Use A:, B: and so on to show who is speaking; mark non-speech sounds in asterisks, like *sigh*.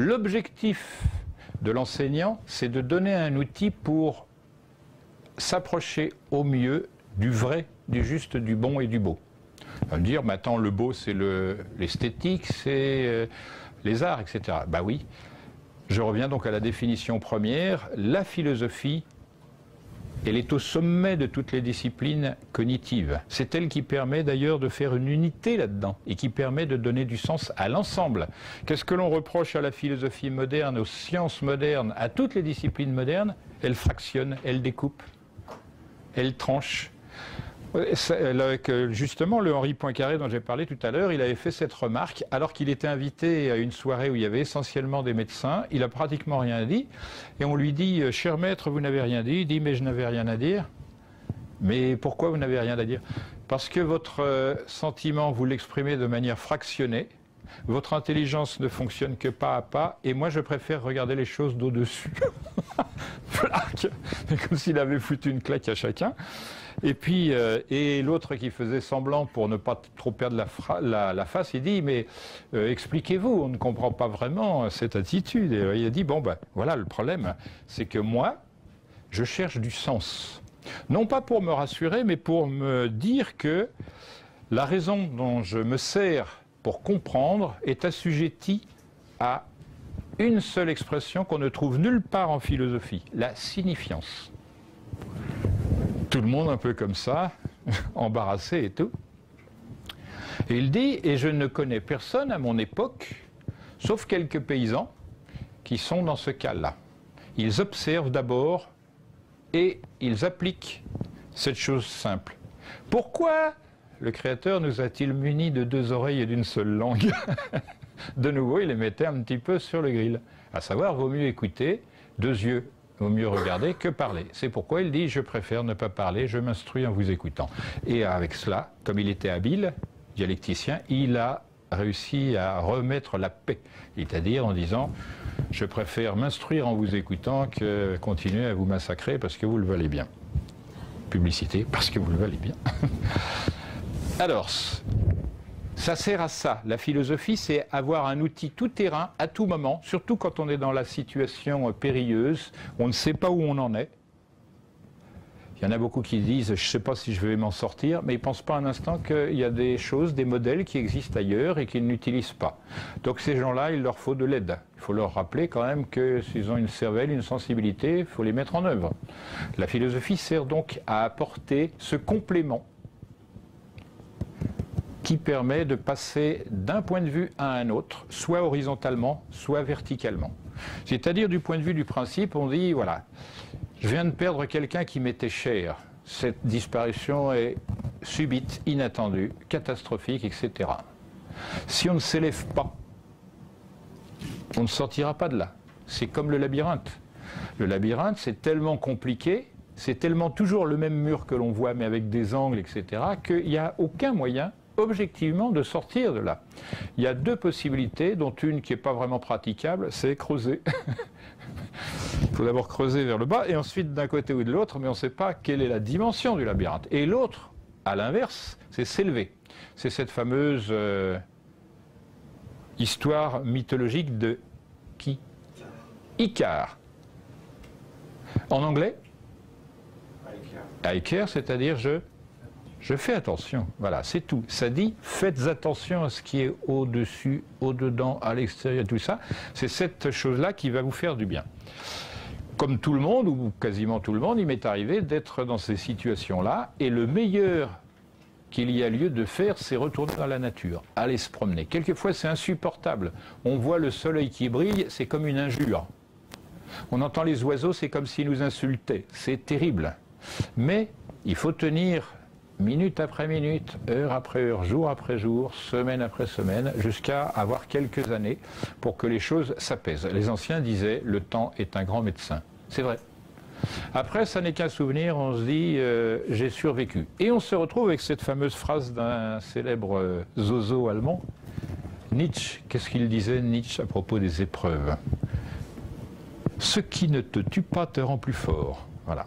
A: L'objectif de l'enseignant, c'est de donner un outil pour s'approcher au mieux du vrai, du juste, du bon et du beau. On va dire, maintenant le beau c'est l'esthétique, c'est euh, les arts, etc. Bah oui, je reviens donc à la définition première, la philosophie elle est au sommet de toutes les disciplines cognitives. C'est elle qui permet d'ailleurs de faire une unité là-dedans et qui permet de donner du sens à l'ensemble. Qu'est-ce que l'on reproche à la philosophie moderne, aux sciences modernes, à toutes les disciplines modernes? Elle fractionne, elle découpe, elle tranche. Justement, le Henri Poincaré dont j'ai parlé tout à l'heure, il avait fait cette remarque alors qu'il était invité à une soirée où il y avait essentiellement des médecins. Il a pratiquement rien dit. Et on lui dit euh, Cher maître, vous n'avez rien dit. Il dit Mais je n'avais rien à dire. Mais pourquoi vous n'avez rien à dire? Parce que votre euh, sentiment, vous l'exprimez de manière fractionnée. Votre intelligence ne fonctionne que pas à pas, et moi je préfère regarder les choses d'au-dessus. *laughs* Comme s'il avait foutu une claque à chacun. Et puis, euh, et l'autre qui faisait semblant pour ne pas trop perdre la, face, il dit, mais euh, expliquez-vous, on ne comprend pas vraiment cette attitude. Et il a dit, bon ben voilà le problème, c'est que moi, je cherche du sens. Non pas pour me rassurer, mais pour me dire que la raison dont je me sers pour comprendre est assujettie à une seule expression qu'on ne trouve nulle part en philosophie, la signifiance tout le monde un peu comme ça, *laughs* embarrassé et tout. Et il dit, et je ne connais personne à mon époque, sauf quelques paysans, qui sont dans ce cas-là. Ils observent d'abord et ils appliquent cette chose simple. Pourquoi le Créateur nous a-t-il munis de deux oreilles et d'une seule langue *laughs* De nouveau, il les mettait un petit peu sur le grill. À savoir, vaut mieux écouter, deux yeux vaut mieux regarder que parler. C'est pourquoi il dit je préfère ne pas parler, je m'instruis en vous écoutant. Et avec cela, comme il était habile, dialecticien, il a réussi à remettre la paix, c'est-à-dire en disant je préfère m'instruire en vous écoutant que continuer à vous massacrer parce que vous le valez bien. Publicité, parce que vous le valez bien. *laughs* Alors, ça sert à ça. La philosophie, c'est avoir un outil tout terrain à tout moment, surtout quand on est dans la situation périlleuse, on ne sait pas où on en est. Il y en a beaucoup qui disent je ne sais pas si je vais m'en sortir, mais ils ne pensent pas un instant qu'il y a des choses, des modèles qui existent ailleurs et qu'ils n'utilisent pas. Donc ces gens-là, il leur faut de l'aide. Il faut leur rappeler quand même que s'ils ont une cervelle, une sensibilité, il faut les mettre en œuvre. La philosophie sert donc à apporter ce complément qui permet de passer d'un point de vue à un autre, soit horizontalement, soit verticalement. C'est-à-dire du point de vue du principe, on dit, voilà, je viens de perdre quelqu'un qui m'était cher. Cette disparition est subite, inattendue, catastrophique, etc. Si on ne s'élève pas, on ne sortira pas de là. C'est comme le labyrinthe. Le labyrinthe, c'est tellement compliqué, c'est tellement toujours le même mur que l'on voit, mais avec des angles, etc., qu'il n'y a aucun moyen objectivement de sortir de là. Il y a deux possibilités, dont une qui n'est pas vraiment praticable, c'est creuser. *laughs* Il faut d'abord creuser vers le bas et ensuite d'un côté ou de l'autre, mais on ne sait pas quelle est la dimension du labyrinthe. Et l'autre, à l'inverse, c'est s'élever. C'est cette fameuse euh, histoire mythologique de qui? Icare. En anglais? Icar, c'est-à-dire je je fais attention, voilà, c'est tout. Ça dit, faites attention à ce qui est au-dessus, au-dedans, à l'extérieur, tout ça. C'est cette chose-là qui va vous faire du bien. Comme tout le monde, ou quasiment tout le monde, il m'est arrivé d'être dans ces situations-là, et le meilleur qu'il y a lieu de faire, c'est retourner dans la nature, aller se promener. Quelquefois, c'est insupportable. On voit le soleil qui brille, c'est comme une injure. On entend les oiseaux, c'est comme s'ils nous insultaient. C'est terrible. Mais il faut tenir minute après minute, heure après heure, jour après jour, semaine après semaine, jusqu'à avoir quelques années pour que les choses s'apaisent. Les anciens disaient le temps est un grand médecin. C'est vrai. Après, ça n'est qu'un souvenir, on se dit euh, j'ai survécu. Et on se retrouve avec cette fameuse phrase d'un célèbre euh, zozo allemand, Nietzsche. Qu'est-ce qu'il disait Nietzsche à propos des épreuves? Ce qui ne te tue pas te rend plus fort. Voilà.